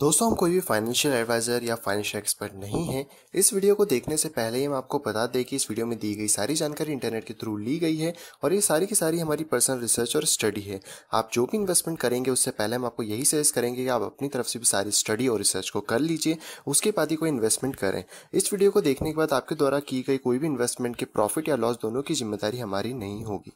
दोस्तों, हम कोई भी फाइनेंशियल एडवाइज़र या फाइनेंशियल एक्सपर्ट नहीं है। इस वीडियो को देखने से पहले ही हम आपको बता दें कि इस वीडियो में दी गई सारी जानकारी इंटरनेट के थ्रू ली गई है और ये सारी की सारी हमारी पर्सनल रिसर्च और स्टडी है। आप जो भी इन्वेस्टमेंट करेंगे, उससे पहले हम आपको यही सजेस्ट करेंगे कि आप अपनी तरफ़ से भी सारी स्टडी और रिसर्च को कर लीजिए, उसके बाद ही कोई इन्वेस्टमेंट करें। इस वीडियो को देखने के बाद आपके द्वारा की गई कोई भी इन्वेस्टमेंट के प्रॉफिट या लॉस दोनों की ज़िम्मेदारी हमारी नहीं होगी।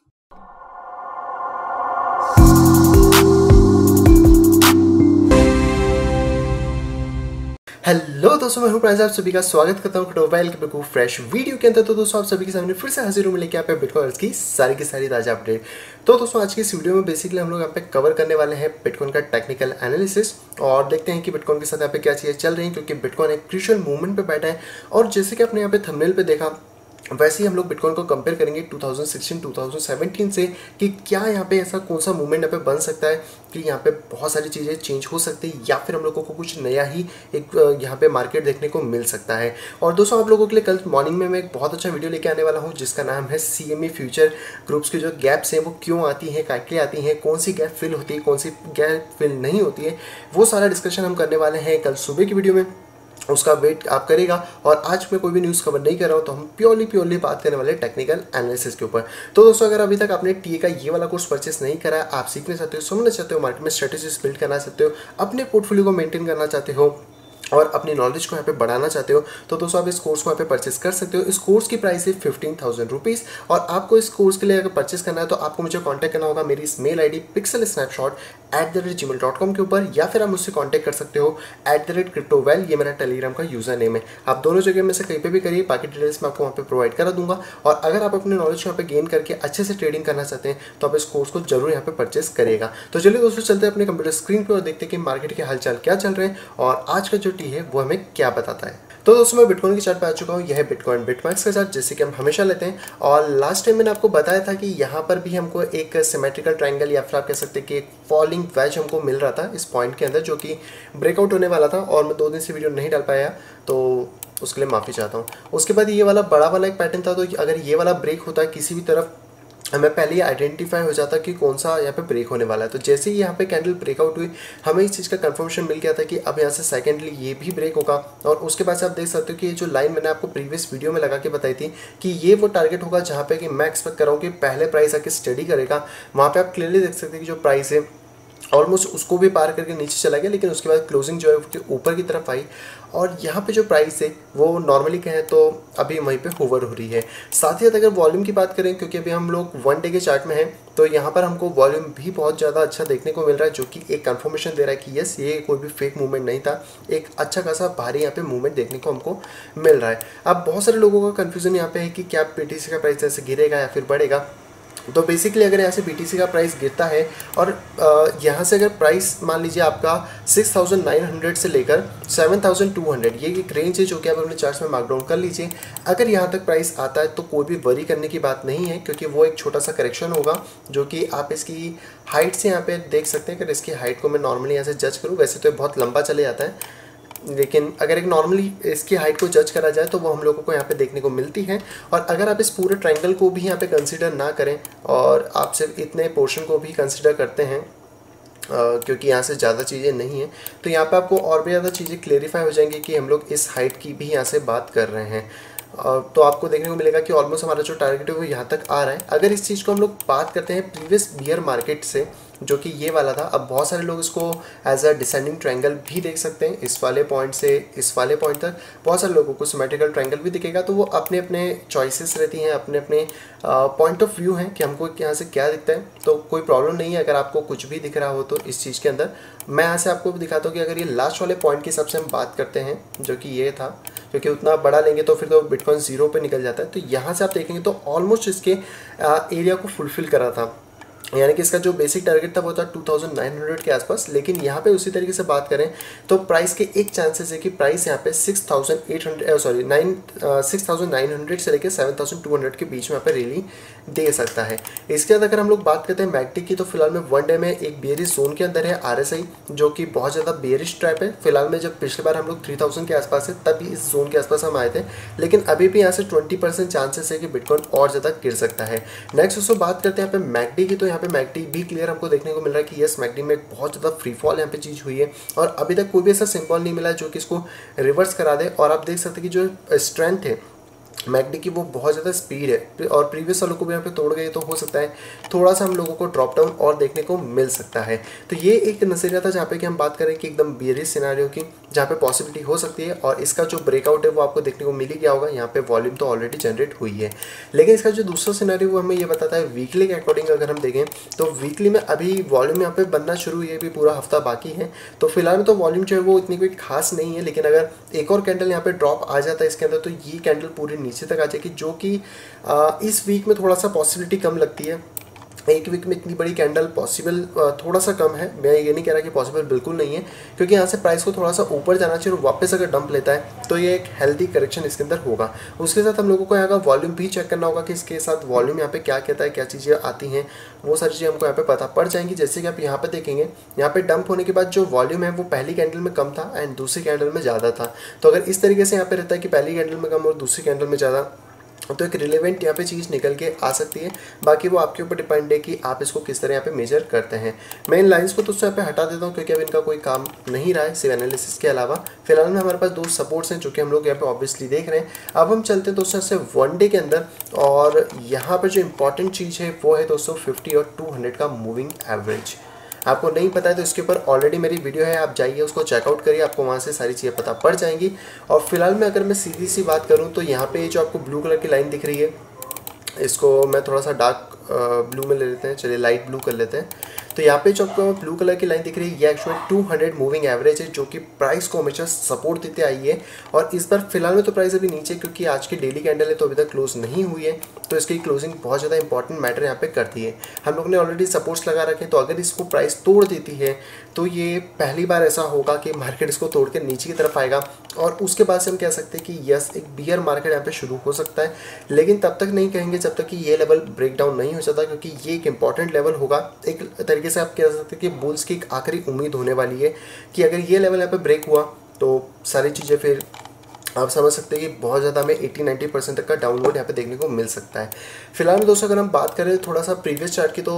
हेलो दोस्तों, मैं हूँ आप सभी का स्वागत करता हूँ मोबाइल के बिल्कुल फ्रेश वीडियो के अंदर। तो दोस्तों, आप सभी के सामने फिर से हाजिर हूँ लेके आप बिटकॉइन की सारी की सारी ताज़ा अपडेट तो दोस्तों, आज की इस वीडियो में बेसिकली हम लोग यहाँ पे कवर करने वाले हैं बिटकॉइन का टेक्निकल एनालिसिस और देखते हैं कि बिटकॉइन के साथ यहाँ पे क्या चीज़ें चल रही हैं, क्योंकि बिटकॉइन एक क्रिशियल मूवमेंट पर बैठा है। और जैसे कि आपने यहाँ पे थमनेल पे देखा वैसे ही हम लोग बिटकॉइन को कंपेयर करेंगे 2016 2017 से कि क्या यहाँ पे ऐसा कौन सा मूवमेंट यहाँ पे बन सकता है कि यहाँ पे बहुत सारी चीज़ें चेंज हो सकती है या फिर हम लोगों को कुछ नया ही एक यहाँ पे मार्केट देखने को मिल सकता है। और दोस्तों, आप लोगों के लिए कल मॉर्निंग में मैं एक बहुत अच्छा वीडियो लेके आने वाला हूँ, जिसका नाम है सीएमई फ्यूचर ग्रुप्स की जो गैप्स हैं, वो क्यों आती हैं, क्या आती हैं, कौन सी गैप फिल होती है, कौन सी गैप फिल नहीं होती है, वो सारा डिस्कशन हम करने वाले हैं कल सुबह की वीडियो में। उसका वेट आप करेगा। और आज मैं कोई भी न्यूज़ कवर नहीं कर रहा हूँ तो हम प्योरली प्योरली बात करने वाले टेक्निकल एनालिसिस के ऊपर। तो दोस्तों, अगर अभी तक आपने टीए का ये वाला कोर्स परचेस नहीं करा है आप सीखना चाहते हो समझना चाहते हो मार्केट में स्ट्रेटेजीज बिल्ड करना चाहते हो, अपने पोर्टफोलियो को मेंटेन करना चाहते हो और अपनी नॉलेज को यहाँ पे बढ़ाना चाहते हो तो दोस्तों आप इस कोर्स को यहाँ पे परचेस कर सकते हो। इस कोर्स की प्राइस है फिफ्टीन थाउज़ेंड रुपीज़ और आपको इस कोर्स के लिए अगर परचेस करना है तो आपको मुझे कॉन्टैक्ट करना होगा। मेरी इस mail I D pixel snapshot at the rate Gmail dot com के ऊपर, या फिर आप मुझसे कॉन्टैक्ट कर सकते हो एट द रेट क्रिप्टोवेल ये मेरा टेलीग्राम का यूज़र नेम है। आप दोनों जगह में से कहीं पर भी करिए, बाकी डिटेल्स मैं आपको वहाँ पर प्रोवाइड करा दूँगा। और अगर आप अपने नॉलेज यहाँ पे गेन करके अच्छे से ट्रेडिंग करना चाहते हैं तो आप इस कोर्स को ज़रूर यहाँ पर परचेस करेगा तो चलिए दोस्तों, चलते हैं अपने कंप्यूटर स्क्रीन पर और देखते हैं कि मार्केट के हालचाल क्या चल रहे हैं। और आज का जो टी है, वो हमें क्या बताता है? तो दोस्तों, मैं बिटकॉइन की चार्ट पे आ चुका हूँ। यह है बिटकॉइन बिटमैक्स का चार्ट जैसे कि हम हमेशा लेते हैं। और लास्ट टाइम मैंने आपको बताया था कि यहाँ पर भी हमको एक सिमेट्रिकल ट्राइंगल या फिर आप कह सकते हैं कि एक फॉलिंग वैज हमको मिल रहा था इस पॉइंट के अंदर, जो कि ब्रेकआउट होने वाला था और मैं दो दिन से वीडियो नहीं डाल पाया तो उसके लिए माफ़ी चाहता हूँ। उसके बाद ये वाला बड़ा वाला एक पैटर्न था तो अगर ये वाला ब्रेक होता किसी भी तरफ़ हमें पहले ही आइडेंटिफाई हो जाता कि कौन सा यहाँ पे ब्रेक होने वाला है। तो जैसे ही यहाँ पे कैंडल ब्रेकआउट हुई, हमें इस चीज़ का कंफर्मेशन मिल गया था कि अब यहाँ से सेकेंडली ये भी ब्रेक होगा। और उसके बाद से आप देख सकते हो कि ये जो लाइन मैंने आपको प्रीवियस वीडियो में लगा के बताई थी कि ये वो टारगेट होगा जहाँ पे कि मैं एक्सपेक्ट कर रहा हूँ कि पहले प्राइस आके स्टडी करेगा। वहाँ पर आप क्लियरली देख सकते हैं कि जो प्राइस है ऑलमोस्ट उसको भी पार करके नीचे चला गया, लेकिन उसके बाद क्लोजिंग जो है उसके ऊपर की तरफ़ आई। और यहाँ पे जो प्राइस है, वो नॉर्मली कहें तो अभी वहीं पे होवर हो रही है। साथ ही साथ अगर वॉल्यूम की बात करें, क्योंकि अभी हम लोग वन डे के चार्ट में हैं तो यहाँ पर हमको वॉल्यूम भी बहुत ज़्यादा अच्छा देखने को मिल रहा है, जो कि एक कन्फर्मेशन दे रहा है कि यस ये कोई भी फेक मूवमेंट नहीं था। एक अच्छा खासा भारी यहाँ पे मूवमेंट देखने को हमको मिल रहा है। अब बहुत सारे लोगों का कन्फ्यूज़न यहाँ पे है कि क्या पी का प्राइस ऐसे गिरेगा या फिर बढ़ेगा। तो बेसिकली अगर यहाँ से बीटीसी का प्राइस गिरता है और यहाँ से अगर प्राइस मान लीजिए आपका 6,900 से लेकर 7,200 ये एक रेंज है जो कि आप अपने चार्ट में मार्कडाउन कर लीजिए। अगर यहाँ तक प्राइस आता है तो कोई भी वरी करने की बात नहीं है क्योंकि वो एक छोटा सा करेक्शन होगा जो कि आप इसकी हाइट से यहाँ पे देख सकते हैं। अगर इसकी हाइट को मैं नॉर्मली यहाँ से जज करूँ वैसे तो बहुत लंबा चले जाता है। लेकिन अगर एक नॉर्मली इसकी हाइट को जज करा जाए तो वो हम लोगों को यहाँ पे देखने को मिलती है। और अगर आप इस पूरे ट्रायंगल को भी यहाँ पे कंसिडर ना करें और आप सिर्फ़ इतने पोर्शन को भी कंसिडर करते हैं Uh, क्योंकि यहाँ से ज़्यादा चीज़ें नहीं हैं तो यहाँ पे आपको और भी ज़्यादा चीज़ें क्लेरिफाई हो जाएँगी कि हम लोग इस हाइट की भी यहाँ से बात कर रहे हैं। तो आपको देखने को मिलेगा कि ऑलमोस्ट हमारा जो टारगेट है वो यहाँ तक आ रहा है। अगर इस चीज़ को हम लोग बात करते हैं प्रीवियस बियर मार्केट से जो कि ये वाला था। अब बहुत सारे लोग इसको एज अ डिसेंडिंग ट्रायंगल भी देख सकते हैं। इस वाले पॉइंट से, इस वाले पॉइंट तक बहुत सारे लोगों को सिमेट्रिकल ट्रायंगल भी दिखेगा। तो वो अपने अपने चॉइसेस रहती हैं अपने अपने पॉइंट ऑफ़ व्यू हैं कि हमको यहाँ से क्या दिखता है। तो कोई प्रॉब्लम नहीं है। अगर आपको कुछ भी दिख रहा हो तो इस चीज़ के अंदर। मैं यहाँ से आपको दिखाता हूँ कि अगर ये लास्ट वाले पॉइंट के हिसाब से हम बात करते हैं, जो कि ये था क्योंकि उतना बड़ा लेंगे तो फिर तो बिटकॉइन ज़ीरो पे निकल जाता है। तो यहाँ से आप देखेंगे तो ऑलमोस्ट इसके एरिया को फुलफिल करा था। यानी कि इसका जो बेसिक टारगेट था वो था 2900 के आसपास, लेकिन यहाँ पे उसी तरीके से बात करें तो प्राइस के एक चांसेस है कि प्राइस यहाँ पे 6800 सॉरी नाइन सिक्स से लेकर 7200 के बीच में यहाँ पे रेली दे सकता है। इसके बाद अगर हम लोग बात करते हैं मैगटी की तो फ़िलहाल में वन डे में एक बेरिश जोन के अंदर है आरएसआई जो कि बहुत ज़्यादा बेरिश ट्रैप है। फ़िलहाल में जब पिछले बार हम लोग थ्री के आसपास है तभी इस जोन के आसपास हम आए थे, लेकिन अभी भी यहाँ से ट्वेंटी चांसेस है कि बिटकॉइन और ज़्यादा गिर सकता है। नेक्स्ट उसको बात करते हैं यहाँ पे मैगडी की तो यहाँ पे मैगडी भी क्लियर हमको देखने को मिल रहा है कि यस मैगडी में बहुत ज़्यादा फ्री फॉल यहाँ पे चीज़ हुई है और अभी तक कोई भी ऐसा सिंपल नहीं मिला जो कि इसको रिवर्स करा दे और आप देख सकते कि जो स्ट्रेंथ है मैगडी की वो बहुत ज़्यादा स्पीड है। और प्रीवियस वालों को भी यहाँ पे तोड़ गए तो हो सकता है थोड़ा सा हम लोगों को ड्रॉप डाउन और देखने को मिल सकता है। तो ये एक नज़रिया था जहाँ पे कि हम बात करें कि एकदम बियरिस सिनारियों की, जहाँ पे पॉसिबिलिटी हो सकती है और इसका जो ब्रेकआउट है वो आपको देखने को मिल ही गया होगा। यहाँ पे वॉल्यूम तो ऑलरेडी जनरेट हुई है। लेकिन इसका जो दूसरा सिनारी वो हमें ये बताता है वीकली के अकॉर्डिंग अगर हम देखें तो वीकली में अभी वॉल्यूम यहाँ पे बनना शुरू हुई है, अभी पूरा हफ़्ता बाकी है। तो फ़िलहाल तो वॉल्यूम जो है वो इतनी कोई खास नहीं है, लेकिन अगर एक और कैंडल यहाँ पे ड्रॉप आ जाता है इसके अंदर तो ये कैंडल पूरी नीचे तक आ जाएगी जो कि इस वीक में थोड़ा सा पॉसिबिलिटी कम लगती है। एक वीक में इतनी बड़ी कैंडल पॉसिबल थोड़ा सा कम है। मैं ये नहीं कह रहा कि पॉसिबल बिल्कुल नहीं है, क्योंकि यहाँ से प्राइस को थोड़ा सा ऊपर जाना चाहिए और वापस अगर डंप लेता है तो ये एक हेल्दी करेक्शन इसके अंदर होगा। उसके साथ हम लोगों को यहाँ का वॉल्यूम भी चेक करना होगा कि इसके साथ वॉल्यूम यहाँ पे क्या कहता है, क्या चीज़ें आती हैं, वो सारी चीज़ें हमको यहाँ पे पता पड़ जाएँगी। जैसे कि आप यहाँ पे देखेंगे, यहाँ पे डंप होने के बाद जो वॉल्यूम है वो पहली कैंडल में कम था एंड दूसरी कैंडल में ज़्यादा था। तो अगर इस तरीके से यहाँ पे रहता है कि पहली कैंडल में कम और दूसरी कैंडल में ज़्यादा तो एक रिलेवेंट यहाँ पे चीज़ निकल के आ सकती है। बाकी वो आपके ऊपर डिपेंड है कि आप इसको किस तरह यहाँ पे मेजर करते हैं। मैं इन लाइंस को तो यहाँ पे हटा देता हूँ, क्योंकि अब इनका कोई काम नहीं रहा है सिर्फ़ एनालिसिस के अलावा। फ़िलहाल में हमारे पास दो सपोर्ट्स हैं, जो कि हम लोग यहाँ पे ऑब्वियसली देख रहे हैं। अब हम चलते हैं दोस्तों ऐसे वन डे के अंदर, और यहाँ पर जो इंपॉर्टेंट चीज़ है, वो है दोस्तों फिफ्टी और टू का मूविंग एवरेज आपको नहीं पता है तो इसके ऊपर ऑलरेडी मेरी वीडियो है, आप जाइए, उसको चेकआउट करिए, आपको वहाँ से सारी चीज़ें पता पड़ जाएँगी। और फ़िलहाल में अगर मैं सीधी सी बात करूँ तो यहाँ पर जो आपको ब्लू कलर की लाइन दिख रही है, इसको मैं थोड़ा सा डार्क ब्लू में ले लेते हैं, चलिए लाइट ब्लू कर लेते हैं। तो यहाँ पे जो आपको ब्लू कलर की लाइन दिख रही है, ये एक्चुअली 200 मूविंग एवरेज है, जो कि प्राइस को हमेशा सपोर्ट देते आई है। और इस बार फ़िलहाल में तो प्राइस अभी नीचे क्योंकि आज की डेली कैंडल है तो अभी तक क्लोज नहीं हुई है। तो इसकी क्लोजिंग बहुत ज़्यादा इंपॉर्टेंट मैटर यहाँ पे करती है। हम लोग ने ऑलरेडी सपोर्ट्स लगा रखे तो अगर इसको प्राइस तोड़ देती है तो ये पहली बार ऐसा होगा कि मार्केट इसको तोड़ के नीचे की तरफ़ आएगा। और उसके बाद से हम कह सकते हैं कि यस एक बियर मार्केट यहाँ पे शुरू हो सकता है। लेकिन तब तक नहीं कहेंगे जब तक कि ये लेवल ब्रेक डाउन नहीं हो जाता, क्योंकि ये एक इंपॉर्टेंट लेवल होगा। एक तरीके से आप कह सकते हैं कि बुल्स की एक आखिरी उम्मीद होने वाली है कि अगर ये लेवल यहाँ पे ब्रेक हुआ तो सारी चीज़ें फिर आप समझ सकते हैं कि बहुत ज़्यादा हमें 80-90 परसेंट तक का डाउनलोड यहाँ पे देखने को मिल सकता है। फ़िलहाल में दोस्तों, अगर हम बात करें थोड़ा सा प्रीवियस चार्ट की तो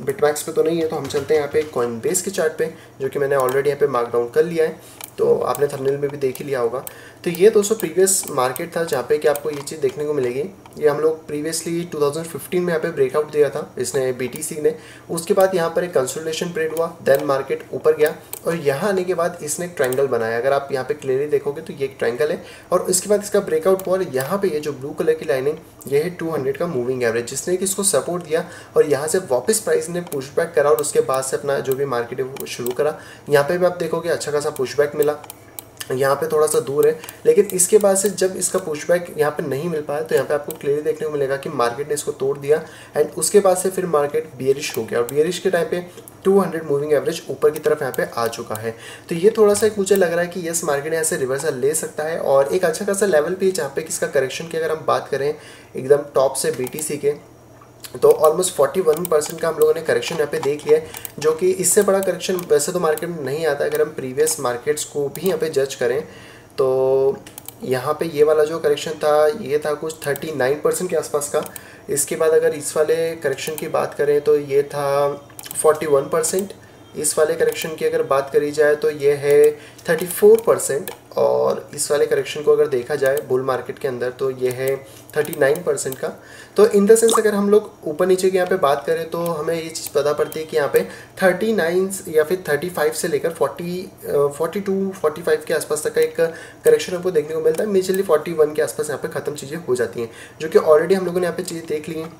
बिटमैक्स पे तो नहीं है तो हम चलते हैं यहाँ पे कॉइन बेस के चार्ट पे, जो कि मैंने ऑलरेडी यहाँ पे मार्क डाउन कर लिया है। तो आपने थंबनेल में भी देख ही लिया होगा। तो ये दोस्तों प्रीवियस मार्केट था जहाँ पे कि आपको ये चीज़ देखने को मिलेगी। ये हम लोग प्रीवियसली 2015 में यहाँ पे ब्रेकआउट दिया था, इसने बीटीसी ने। उसके बाद यहाँ पर एक कंसोलिडेशन पीरियड हुआ देन मार्केट ऊपर गया और यहाँ आने के बाद इसने एक बनाया। अगर आप यहाँ पे क्लियरली देखोगे तो ये एक ट्रायंगल है और इसके बाद इसका ब्रेकआउट हुआ और यहाँ पे ये जो ब्लू कलर की लाइनिंग ये है टू का मूविंग एवरेज जिसने कि इसको सपोर्ट दिया और यहाँ से वापस प्राइस ने पुशबैक करा और उसके बाद से अपना जो भी मार्केट है वो शुरू करा। यहाँ पे भी आप देखोगे अच्छा खासा पुशबैक यहाँ पे थोड़ा सा दूर है, लेकिन इसके बाद से जब इसका पुशबैक यहाँ पे नहीं मिल पाया तो यहाँ पे आपको क्लियरली देखने को मिलेगा कि मार्केट ने इसको तोड़ दिया एंड उसके बाद से फिर मार्केट बियरिश हो गया। और बियरिश के टाइम पे 200 मूविंग एवरेज ऊपर की तरफ़ यहाँ पे आ चुका है। तो ये थोड़ा सा एक मुझे लग रहा है कि यस मार्केट यहाँ से रिवर्सल ले सकता है और एक अच्छा खासा लेवल भी है जहाँ पे किसका करेक्शन की अगर हम बात करें, एकदम टॉप से बीटीसी के तो ऑलमोस्ट 41 परसेंट का हम लोगों ने करेक्शन यहाँ पे देख लिया है, जो कि इससे बड़ा करेक्शन वैसे तो मार्केट में नहीं आता, अगर हम प्रीवियस मार्केट्स को भी यहाँ पे जज करें तो यहाँ पे ये वाला जो करेक्शन था, ये था कुछ 39 परसेंट के आसपास का। इसके बाद अगर इस वाले करेक्शन की बात करें तो ये था 41 परसेंट इस वाले करेक्शन की अगर बात करी जाए तो ये है 34 परसेंट और इस वाले करेक्शन को अगर देखा जाए बुल मार्केट के अंदर तो ये है 39 परसेंट का। तो इन द सेंस अगर हम लोग ऊपर नीचे की यहाँ पे बात करें तो हमें ये चीज़ पता पड़ती है कि यहाँ पे 39 या फिर 35 से लेकर 40 42 45 के आसपास तक का एक करेक्शन हमको देखने को मिलता है। मेजरली 41 के आसपास यहाँ पे ख़त्म चीज़ें हो जाती हैं, जो कि ऑलरेडी हम लोगों ने यहाँ पे चीज़ें देख ली हैं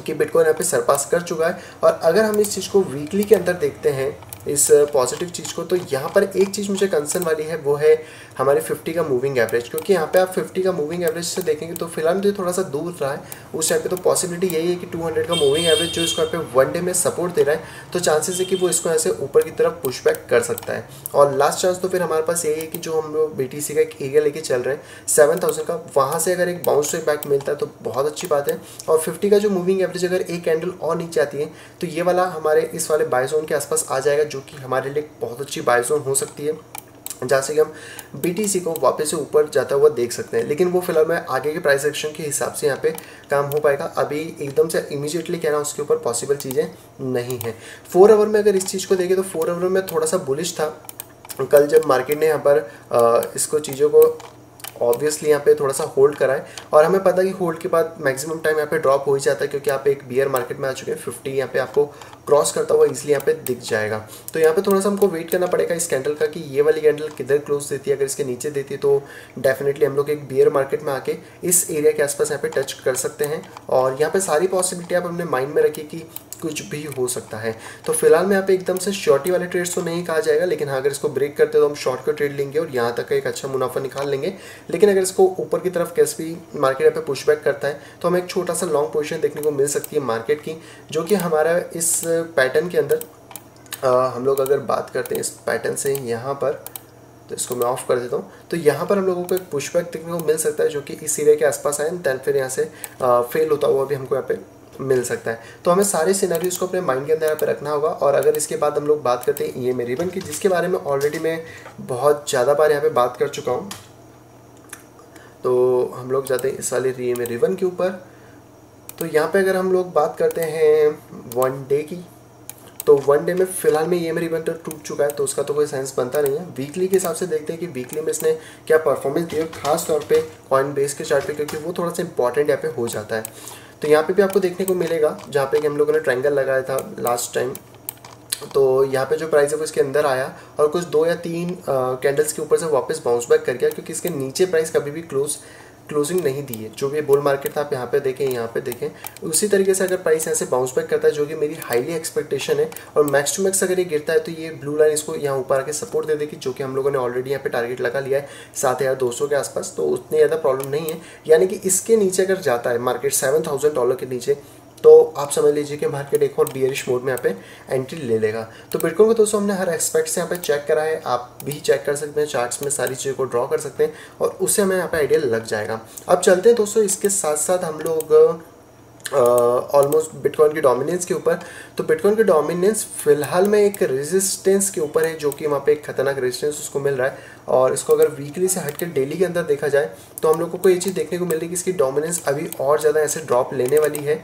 कि बिटकॉइन यहाँ पे सरपास कर चुका है। और अगर हम इस चीज़ को वीकली के अंदर देखते हैं इस पॉजिटिव चीज़ को तो यहाँ पर एक चीज़ मुझे कंसर्न वाली है, वो है हमारे 50 का मूविंग एवरेज क्योंकि यहाँ पे आप 50 का मूविंग एवरेज से देखेंगे तो फ़िलहाल मुझे थोड़ा सा दूर रहा है। उस टाइम पे तो पॉसिबिलिटी यही है कि 200 का मूविंग एवरेज जो इसको यहाँ पे वन डे में सपोर्ट दे रहा है तो चांसेस है कि वो इसको ऐसे ऊपर की तरफ़ पुशबैक कर सकता है। और लास्ट चांस तो फिर हमारे पास यही है कि जो हम लोग बी का एक एरिया लेके चल रहे हैं सेवन का, वहाँ से अगर एक बाउंस बैक मिलता है तो बहुत अच्छी बात है। और फिफ्टी का जो मूविंग एवरेज अगर एक कैंडल और नीचे आती है तो ये वाला हमारे इस वाले बाय जोन के आसपास आ जाएगा जो कि हमारे लिए बहुत अच्छी बाय जोन हो सकती है। जहाँ से कि हम BTC को वापस से ऊपर जाता हुआ देख सकते हैं। लेकिन वो फ़िलहाल मैं आगे के प्राइस एक्शन के हिसाब से यहाँ पे काम हो पाएगा। अभी एकदम से इमीजिएटली कहना उसके ऊपर पॉसिबल चीज़ें नहीं हैं। फोर आवर में अगर इस चीज़ को देखें तो फोर आवर में थोड़ा सा बुलिश था। कल जब मार्केट ने यहाँ पर इसको चीज़ों को ऑब्वियसली यहाँ पे थोड़ा सा होल्ड करा है और हमें पता है कि होल्ड के बाद मैक्सिमम टाइम यहाँ पे ड्रॉप हो ही जाता है क्योंकि आप एक बियर मार्केट में आ चुके हैं फिफ्टी यहाँ पे आपको क्रॉस करता हुआ इसलिए यहाँ पे दिख जाएगा। तो यहाँ पे थोड़ा सा हमको वेट करना पड़ेगा इस कैंडल का कि ये वाली कैंडल किधर क्लोज देती है, अगर इसके नीचे देती है तो डेफिनेटली हम लोग एक बियर मार्केट में आके इस एरिया के आसपास यहाँ पे टच कर सकते हैं। और यहाँ पे सारी पॉसिबिलिटी आप अपने माइंड में रखिए कि कुछ भी हो सकता है। तो फ़िलहाल में यहाँ पे एकदम से शॉर्टी वाले ट्रेड्स तो नहीं कहा जाएगा लेकिन हाँ अगर इसको ब्रेक करते तो हम शॉर्ट का ट्रेड लेंगे और यहाँ तक एक अच्छा मुनाफा निकाल लेंगे। लेकिन अगर इसको ऊपर की तरफ़ कैसे भी मार्केट यहाँ पे पुशबैक करता है तो हमें एक छोटा सा लॉन्ग पोजिशन देखने को मिल सकती है मार्केट की जो कि हमारा इस पैटर्न के अंदर आ, हम लोग अगर बात करते हैं इस पैटर्न से यहाँ पर तो इसको मैं ऑफ़ कर देता हूँ। तो यहाँ पर हम लोगों को एक पुशबैक देखने को मिल सकता है जो कि इस एरिया के आसपास आए दैन फिर यहाँ से फेल होता हुआ भी हमको यहाँ पे मिल सकता है। तो हमें सारे सिनेरियोज को अपने माइंड के अंदर यहाँ पे रखना होगा और अगर इसके बाद हम लोग बात करते हैं ई एम ए रिबन की, जिसके बारे में ऑलरेडी मैं बहुत ज़्यादा बार यहाँ पे बात कर चुका हूँ। तो हम लोग जाते हैं इस वाले ई एम ए रिबन के ऊपर। तो यहाँ पे अगर हम लोग बात करते हैं वन डे की तो वन डे में फ़िलहाल में ये मेरी इवेंट टूट चुका है तो उसका तो कोई सेंस बनता नहीं है। वीकली के हिसाब से देखते हैं कि वीकली में इसने क्या परफॉर्मेंस दी है खास तौर पे कॉइन बेस के चार्ट पे, क्योंकि वो थोड़ा सा इंपॉर्टेंट यहाँ पे हो जाता है। तो यहाँ पे भी आपको देखने को मिलेगा, जहाँ पे कि हम लोगों ने ट्रायंगल लगाया था लास्ट टाइम तो यहाँ पे जो प्राइस है वो इसके अंदर आया और कुछ दो या तीन कैंडल्स के ऊपर से वापस बाउंस बैक कर गया, क्योंकि इसके नीचे प्राइस कभी भी क्लोज क्लोजिंग नहीं दी है। जो भी बोल मार्केट था, आप यहाँ पे देखें, यहाँ पे देखें, उसी तरीके से अगर प्राइस यहाँ से बाउंस बैक करता है, जो कि मेरी हाईली एक्सपेक्टेशन है, और मैक्स टू मैक्स अगर ये गिरता है तो ये ब्लू लाइन इसको यहाँ ऊपर आके सपोर्ट दे देगी, जो कि हम लोगों ने ऑलरेडी यहाँ पे टारगेट लगा लिया है, सात हज़ार दो सौ के आसपास तो उतनी ज़्यादा प्रॉब्लम नहीं है। यानी कि इसके नीचे अगर जाता है मार्केट सेवन थाउज़ेंड डॉलर के नीचे तो आप समझ लीजिए कि मार्केट एक और बियरिश मोड में यहाँ पे एंट्री ले लेगा। तो बिटकॉइन को दोस्तों हमने हर एक्सपेक्ट से यहाँ पे चेक करा है। आप भी चेक कर सकते हैं चार्ट्स में सारी चीज़ों को ड्रॉ कर सकते हैं और उससे हमें यहाँ पे आइडिया लग जाएगा। अब चलते हैं दोस्तों इसके साथ साथ हम लोग ऑलमोस्ट बिटकॉइन की डोमिनेंस के ऊपर। तो बिटकॉइन की डोमिनेंस फ़िलहाल में एक रेजिस्टेंस के ऊपर है, जो कि वहाँ पे एक खतरनाक रेजिस्टेंस उसको मिल रहा है। और इसको अगर वीकली से हट के डेली के अंदर देखा जाए तो हम लोगों को ये चीज़ देखने को मिल रही है कि इसकी डोमिनेंस अभी और ज़्यादा ऐसे ड्रॉप लेने वाली है।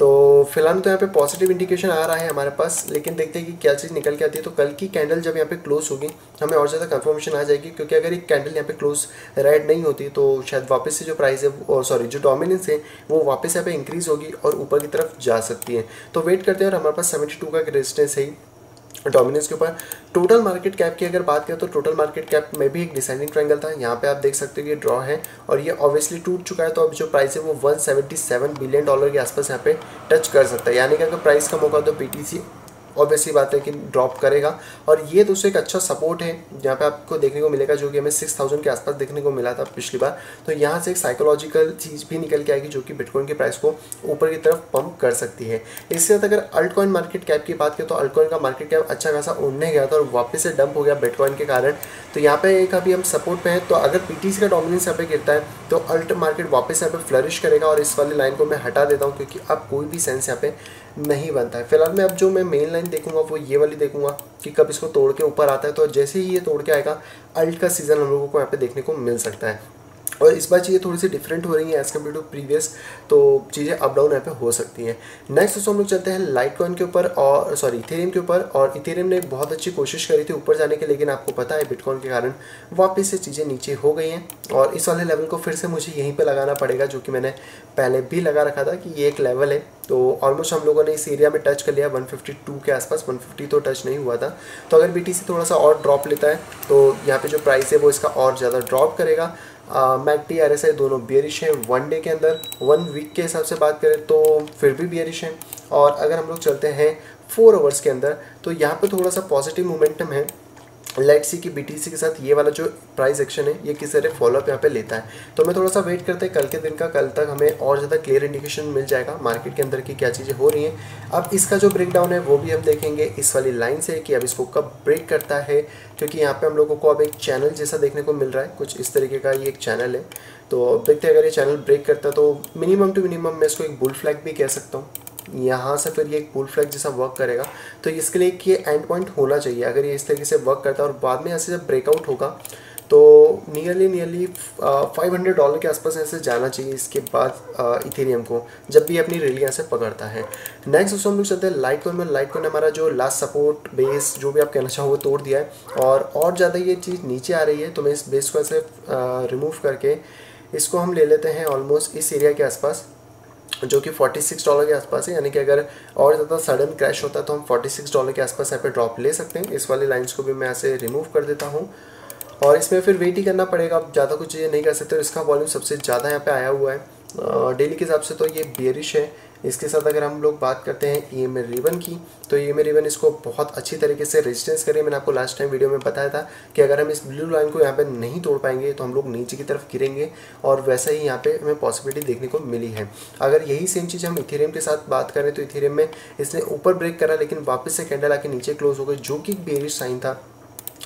तो फ़िलहाल तो यहाँ पे पॉजिटिव इंडिकेशन आ रहा है हमारे पास, लेकिन देखते हैं कि क्या चीज़ निकल के आती है। तो कल की कैंडल जब यहाँ पे क्लोज होगी, हमें और ज़्यादा कंफर्मेशन आ जाएगी, क्योंकि अगर एक कैंडल यहाँ पे क्लोज रेड नहीं होती तो शायद वापस से जो प्राइस है सॉरी जो डोमिनेंस है, वो वापस यहाँ पे इंक्रीज होगी और ऊपर की तरफ़ जा सकती है। तो वेट करते हैं और हमारे पास सेवेंटी का रेजिस्टेंस है। डोमिनेंस के ऊपर। टोटल मार्केट कैप की अगर बात करें तो टोटल मार्केट कैप में भी एक डिसेंडिंग ट्रायंगल था। यहाँ पे आप देख सकते हो कि ड्रॉ है और ये ऑब्वियसली टूट चुका है तो अब जो प्राइस है वो 177 बिलियन डॉलर के आसपास यहाँ पे टच कर सकता है। यानी कि अगर प्राइस कम होगा तो पीटीसी ऑब्वियसली बात है कि ड्रॉप करेगा। और ये दोस्तों एक अच्छा सपोर्ट है, जहाँ पे आपको देखने को मिलेगा जो कि हमें सिक्स थाउज़ेंड के आसपास देखने को मिला था पिछली बार। तो यहाँ से एक साइकोलॉजिकल चीज़ भी निकल के आएगी जो कि बिटकॉइन के प्राइस को ऊपर की तरफ़ पंप कर सकती है। इसके साथ अगर अल्ट कॉइन मार्केट कैप की बात करें तो अल्ट कॉइन का मार्केट कैप अच्छा खासा उड़ने गया था और वापस से डंप हो गया बिटकॉइन के कारण। तो यहाँ पे एक अभी हम सपोर्ट पे हैं तो अगर पी का डोमिनेंस यहाँ पे गिरता है तो अल्ट मार्केट वापस यहाँ पे फ्लरिश करेगा और इस वाली लाइन को मैं हटा देता हूँ, क्योंकि अब कोई भी सेंस यहाँ पे नहीं बनता है। फ़िलहाल मैं अब जो मैं मेन लाइन देखूँगा, वो ये वाली देखूँगा कि कब इसको तोड़ के ऊपर आता है। तो जैसे ही ये तोड़ के आएगा अल्ट का सीज़न हम लोगों को यहाँ पे देखने को मिल सकता है। और इस बार चीज़ें थोड़ी सी डिफरेंट हो रही हैं एज़ कंपेयर टू प्रीवियस तो चीज़ें अप डाउन यहाँ पे हो सकती हैं। नेक्स्ट दोस्तों हम लोग चलते हैं लाइट कॉइन के ऊपर और सॉरी इथेरियम के ऊपर और इथेरियम ने बहुत अच्छी कोशिश करी थी ऊपर जाने की, लेकिन आपको पता है बिटकॉइन के कारण वापस से चीज़ें नीचे हो गई हैं और इस वाले लेवल को फिर से मुझे यहीं पर लगाना पड़ेगा, जो कि मैंने पहले भी लगा रखा था कि ये एक लेवल है। तो ऑलमोस्ट हम लोगों ने इस एरिया में टच कर लिया 152 के आसपास 150 तो टच नहीं हुआ था। तो अगर BTC थोड़ा सा और ड्रॉप लेता है तो यहाँ पे जो प्राइस है वो इसका और ज़्यादा ड्रॉप करेगा। मैकटी आर एस दोनों बियरिश हैं। वन डे के अंदर वन वीक के हिसाब से बात करें तो फिर भी बियरिश हैं। और अगर हम लोग चलते हैं फोर आवर्स के अंदर तो यहाँ पे थोड़ा सा पॉजिटिव मोमेंटम है। लेट सी की बीटीसी के साथ ये वाला जो प्राइस एक्शन है, ये किस तरह फॉलोअप यहाँ पे लेता है। तो मैं थोड़ा सा वेट करते हैं, कल के दिन का, कल तक हमें और ज़्यादा क्लियर इंडिकेशन मिल जाएगा मार्केट के अंदर की क्या चीज़ें हो रही हैं। अब इसका जो ब्रेकडाउन है, वो भी हम देखेंगे इस वाली लाइन से कि अब इसको कब ब्रेक करता है, क्योंकि यहाँ पर हम लोगों को अब एक चैनल जैसा देखने को मिल रहा है, कुछ इस तरीके का ये एक चैनल है। तो देखते हैं, अगर ये चैनल ब्रेक करता है तो मिनिमम टू मिनिमम मैं इसको एक बुल फ्लैग भी कह सकता हूँ। यहाँ से फिर ये एक पुल फ्लैग जैसा वर्क करेगा। तो इसके लिए एक ये एंड पॉइंट होना चाहिए। अगर ये इस तरीके से वर्क करता है और बाद में यहाँ से जब ब्रेकआउट होगा तो nearly nearly five hundred dollar के आसपास ऐसे जाना चाहिए इसके बाद इथेरियम को, जब भी अपनी रेली यहाँ से पकड़ता है। नेक्स्ट उसको हम लोग चलते हैं लाइट कॉइन में। लाइट कॉइन हमारा जो लास्ट सपोर्ट बेस जो भी आप कहना चाहो वो तोड़ दिया है। और और ज़्यादा ये चीज़ नीचे आ रही है तो मैं इस बेस को ऐसे रिमूव करके इसको हम ले लेते हैं ऑलमोस्ट इस एरिया के आसपास। जो कि 46 डॉलर के आसपास है, यानी कि अगर और ज़्यादा सडन क्रैश होता है तो हम 46 डॉलर के आसपास यहाँ पे ड्रॉप ले सकते हैं। इस वाली लाइंस को भी मैं ऐसे रिमूव कर देता हूँ। और इसमें फिर वेट ही करना पड़ेगा, आप ज़्यादा कुछ ये नहीं कर सकते। इसका वॉल्यूम सबसे ज़्यादा यहाँ पर आया हुआ है। डेली के हिसाब से तो ये बियरिश है। इसके साथ अगर हम लोग बात करते हैं ई एम रिबन की तो ई एम रिबन इसको बहुत अच्छी तरीके से रेजिस्टेंस करें मैंने आपको लास्ट टाइम वीडियो में बताया था कि अगर हम इस ब्लू लाइन को यहाँ पे नहीं तोड़ पाएँगे तो हम लोग नीचे की तरफ़ गिरेंगे और वैसा ही यहाँ पे हमें पॉसिबिलिटी देखने को मिली है। अगर यही सेम चीज़ हम इथेरियम के साथ बात करें तो इथेरियम में इसने ऊपर ब्रेक करा, लेकिन वापस से कैंडल आके नीचे क्लोज हो गई जो कि बेरिश साइन था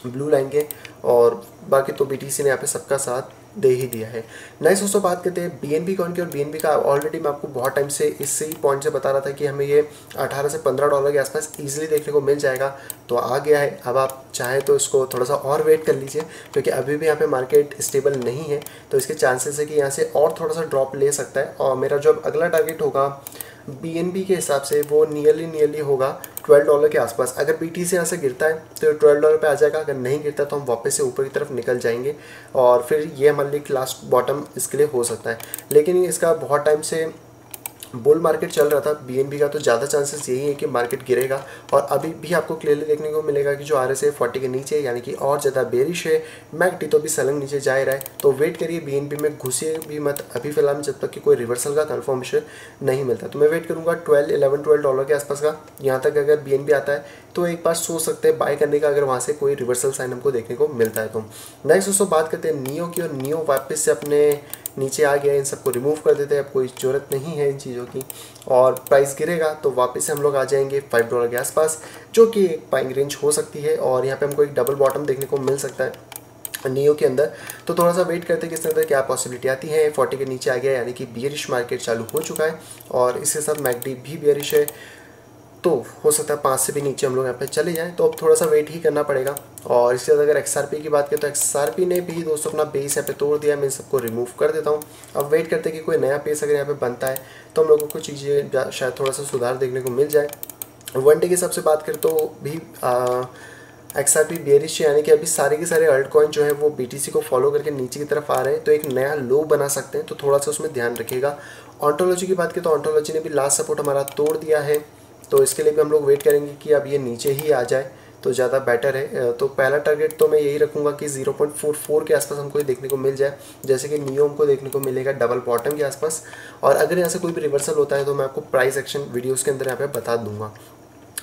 ब्लू लाइन के। और बाकी तो बी टी सी ने यहाँ पे सबका साथ दे ही दिया है। नेक्स्ट दोस्तों बात करते हैं बी एन बी कौन की और बी एन बी का ऑलरेडी मैं आपको बहुत टाइम से इससे ही पॉइंट से बता रहा था कि हमें ये 18 से 15 डॉलर के आसपास इजीली देखने को मिल जाएगा। तो आ गया है। अब आप चाहें तो इसको थोड़ा सा और वेट कर लीजिए, क्योंकि अभी भी यहाँ पे मार्केट स्टेबल नहीं है। तो इसके चांसेस है कि यहाँ से और थोड़ा सा ड्रॉप ले सकता है। और मेरा जो अगला टारगेट होगा बी के हिसाब से वो नियरली नियरली होगा ट्वेल्व डॉलर के आसपास। अगर बी टी से यहाँ से गिरता है तो ट्वेल्व डॉलर पे आ जाएगा। अगर नहीं गिरता तो हम वापस से ऊपर की तरफ़ निकल जाएँगे और फिर ये हमारे लिए लास्ट बॉटम इसके लिए हो सकता है। लेकिन इसका बहुत टाइम से बुल मार्केट चल रहा था बीएनबी का तो ज़्यादा चांसेस यही है कि मार्केट गिरेगा और अभी भी आपको क्लियरली देखने को मिलेगा कि जो आर एस फोर्टी के नीचे यानी कि और ज़्यादा बेरिश है मैकटी तो भी सलंग नीचे जा रहा है तो वेट करिए बी में घुसे भी मत, अभी फ़िलहाल जब तक कि कोई रिवर्सल का कन्फर्मेशन नहीं मिलता। तो मैं वेट करूँगा ट्वेल्व इलेवन ट्वेल्व डॉलर के आसपास का, यहाँ तक अगर बीएनबी आता है तो एक बार सोच सकते हैं बाय करने का, अगर वहाँ से कोई रिवर्सल साइन हमको देखने को मिलता है तो। नेक्स्ट दोस्तों बात करते हैं नियो की और नियो वापस से अपने नीचे आ गया, इन सबको रिमूव कर देते हैं। अब कोई ज़रूरत नहीं है इन चीज़ों की। और प्राइस गिरेगा तो वापस हम लोग आ जाएँगे फाइव डॉलर के आसपास, जो कि एक बाइंग रेंज हो सकती है। और यहाँ पे हमको एक डबल बॉटम देखने को मिल सकता है नियो के अंदर। तो थोड़ा सा वेट करते हैं कि इसके अंदर क्या पॉसिबिलिटी आती है। फोर्टी के नीचे आ गया, यानी कि बियरिश मार्केट चालू हो चुका है। और इसके साथ मैगडी भी बियरिश है। तो हो सकता है पाँच से भी नीचे हम लोग यहाँ पे चले जाएँ। तो अब थोड़ा सा वेट ही करना पड़ेगा। और इसके बाद अगर XRP की बात करें तो XRP ने भी दोस्तों अपना बेस यहाँ पे तोड़ दिया मैं सबको रिमूव कर देता हूँ। अब वेट करते हैं कि कोई नया पेस अगर यहाँ पे बनता है तो हम लोगों को चीज़ें शायद थोड़ा सा सुधार देखने को मिल जाए। वन डे के हिसाब से बात करें तो भी एक्स आर पी बेरिश यानी कि अभी सारे के सारे अल्ट कॉइन जो है वो बी टी सी को फॉलो करके नीचे की तरफ़ आ रहे हैं। तो एक नया लो बना सकते हैं। तो थोड़ा सा उसमें ध्यान रखिएगा। ऑन्टोलॉजी की बात करें तो ऑन्टोलॉजी ने भी लास्ट सपोर्ट हमारा तोड़ दिया है। तो इसके लिए भी हम लोग वेट करेंगे कि अब ये नीचे ही आ जाए तो ज़्यादा बेटर है। तो पहला टारगेट तो मैं यही रखूँगा कि 0.44 के आसपास हमको ये देखने को मिल जाए। जैसे कि नियो हमको देखने को मिलेगा डबल बॉटम के आसपास। और अगर यहाँ से कोई भी रिवर्सल होता है तो मैं आपको प्राइस एक्शन वीडियोज़ के अंदर यहाँ पे बता दूँगा।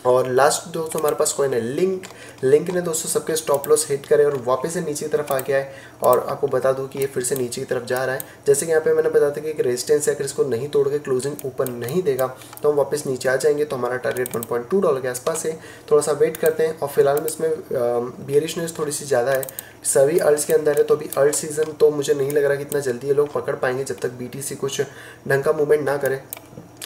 और लास्ट दोस्तों, हमारे पास कॉइन है लिंक लिंक ने दोस्तों सबके स्टॉप लॉस हिट करे और वापस से नीचे की तरफ़ आ गया है। और आपको बता दूँ कि ये फिर से नीचे की तरफ़ जा रहा है। जैसे कि यहाँ पे मैंने बताया था कि एक रेजिस्टेंस है, अगर इसको नहीं तोड़ के क्लोजिंग ऊपर नहीं देगा तो हम वापस नीचे आ जाएँगे। तो हमारा टारगेट वन डॉलर के आसपास है। थोड़ा सा वेट करते हैं। और फ़िलहाल में इसमें बियरिशनेस थोड़ी सी ज़्यादा है। सभी अर्ल्स के अंदर है तो अभी अर्ल सीज़न तो मुझे नहीं लग रहा कि इतना जल्दी ये लोग पकड़ पाएँगे जब तक BTC कुछ ढंग का मूवमेंट ना करे।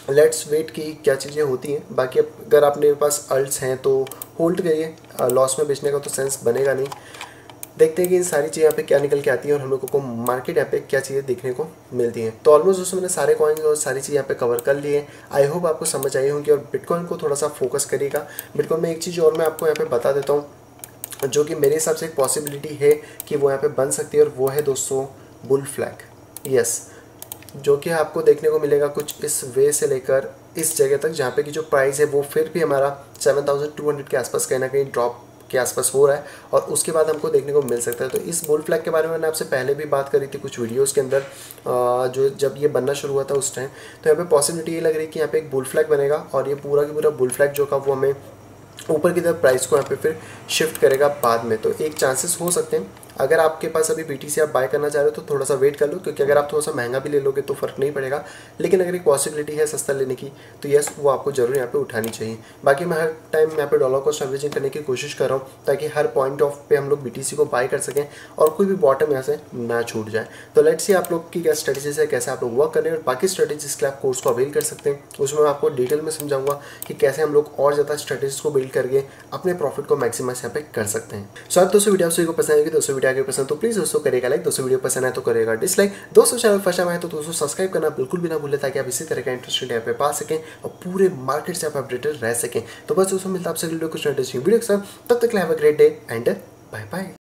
लेट्स वेट की क्या चीज़ें होती हैं। बाकी अगर आपने पास अल्ट्स हैं तो होल्ड करिए। लॉस में बेचने का तो सेंस बनेगा नहीं। देखते हैं कि इन सारी चीज़ें यहाँ पे क्या निकल के आती हैं और हम लोगों को मार्केट यहाँ पे क्या चीज़ें देखने को मिलती हैं। तो ऑलमोस्ट दोस्तों मैंने सारे कॉइन्स और सारी चीज़ें यहाँ पे कवर कर लिए हैं। आई होप आपको समझ आई होंगी और बिटकॉइन को थोड़ा सा फोकस करिएगा। बिटकॉइन में एक चीज़ और मैं आपको यहाँ पे बता देता हूँ, जो कि मेरे हिसाब से एक पॉसिबिलिटी है कि वो यहाँ पर बन सकती है और वो है दोस्तों बुल फ्लैग यस जो कि आपको देखने को मिलेगा कुछ इस वे से लेकर इस जगह तक, जहाँ पे की जो प्राइस है वो फिर भी हमारा 7200 के आसपास कहीं ना कहीं ड्रॉप के आसपास हो रहा है और उसके बाद हमको देखने को मिल सकता है। तो इस बुल फ्लैग के बारे में मैंने आपसे पहले भी बात करी थी कुछ वीडियोस के अंदर जो जब ये बनना शुरू हुआ था उस टाइम तो यहाँ पे पॉसिबिलिटी ये लग रही है कि यहाँ पे एक बुल फ्लैग बनेगा और ये पूरा की पूरा बुल फ्लैग जो का वो हमें ऊपर की तरफ़ प्राइस को यहाँ पे फिर शिफ्ट करेगा बाद में। तो एक चांसेस हो सकते हैं अगर आपके पास अभी BTC आप बाय करना चाह रहे हो तो थोड़ा सा वेट कर लो, क्योंकि अगर आप थोड़ा सा महँगा भी ले लोगे तो फ़र्क नहीं पड़ेगा। लेकिन अगर एक पॉसिबिलिटी है सस्ता लेने की तो यस वो आपको ज़रूर यहाँ पे उठानी चाहिए। बाकी मैं हर टाइम यहाँ पे डॉलर कॉस्ट एवरेजिंग करने की कोशिश कर रहा हूँ, ताकि हर पॉइंट ऑफ़ पे हम लोग BTC को बाय कर सकें और कोई भी बॉटम यहाँ से ना छूट जाए। तो लेट सी आप लोग की क्या स्ट्रेटेजीज है, कैसे आप लोग वर्क करें और बाकी स्ट्रेटेजीज के आप कोर्स को अवेल कर सकते हैं। उसमें मैं आपको डिटेल में समझाऊँगा कि कैसे हम लोग और ज़्यादा स्ट्रेटेजीज को बिल्ड करके अपने प्रॉफिट को मैक्सिमाइज यहाँ पे कर सकते हैं। सो आप दोस्तों वीडियो आपको पसंद आएगी दोस्तों वीडियो आगे पसंद तो प्लीज़ दोस्तों करेगा लाइक दोस्तों, वीडियो पसंद है तो करेगा डिसलाइक दोस्तों, चैनल फ़र्स्ट टाइम आए तो दोस्तों सब्सक्राइब करना बिल्कुल भी ना भूले ताकि आप इसी तरह का इंटरेस्टिंग यहाँ पे पा सकें और पूरे मार्केट से आप अपडेटेड रह सकें। तो बस दोस्तों, मिलता आपसे वीडियो कुछ इंटरेस्टिंग वीडियो के साथ। तब तक have a great day and bye bye